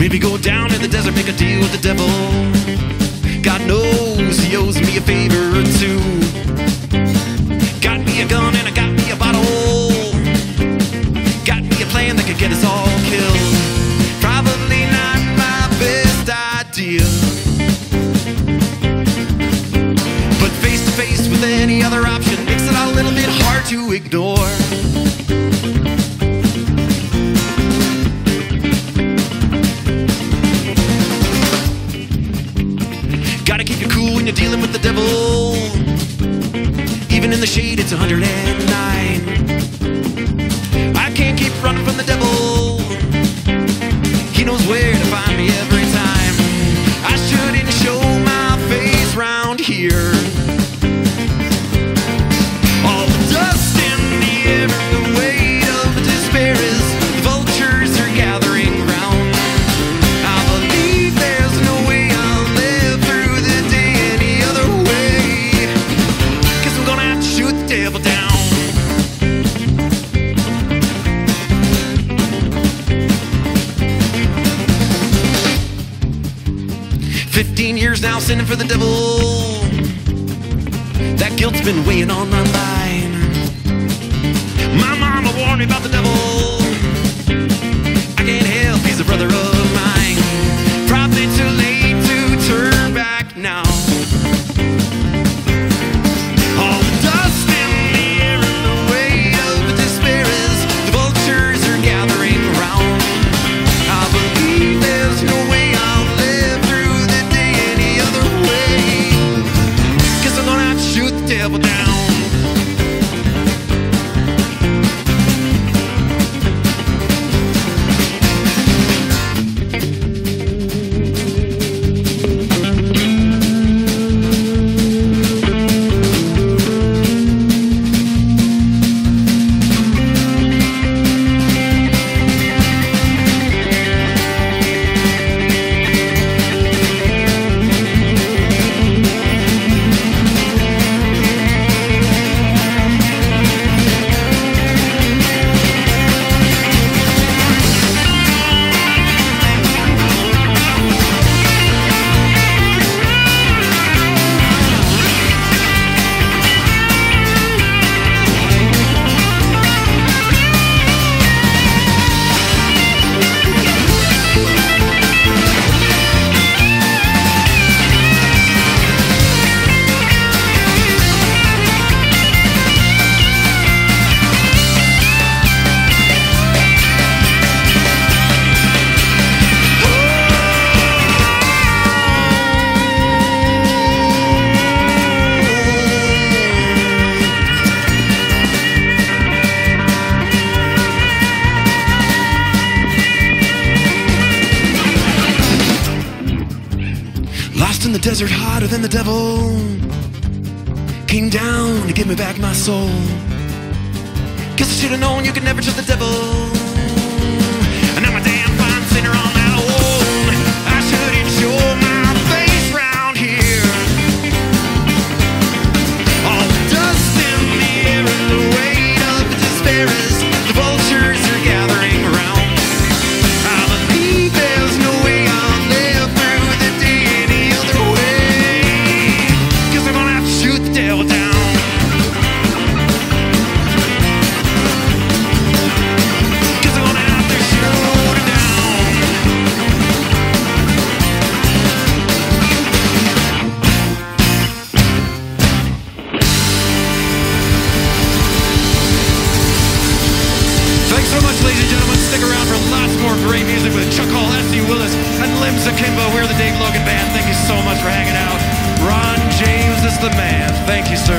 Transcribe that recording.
Maybe go down in the desert, make a deal with the devil. God knows he owes me a favor or two. Got me a gun and I got me a bottle. Got me a plan that could get us all killed. Probably not my best idea. But face to face with any other option makes it a little bit hard to ignore. 15 years now sinning for the devil. That guilt's been weighing on my mind. Devil down. Lost in the desert, hotter than the devil. Came down to give me back my soul. Guess I should have known you could never trust the devil. Akimbo. We're the Dave Logan Band. Thank you so much for hanging out. Ron James is the man. Thank you, sir.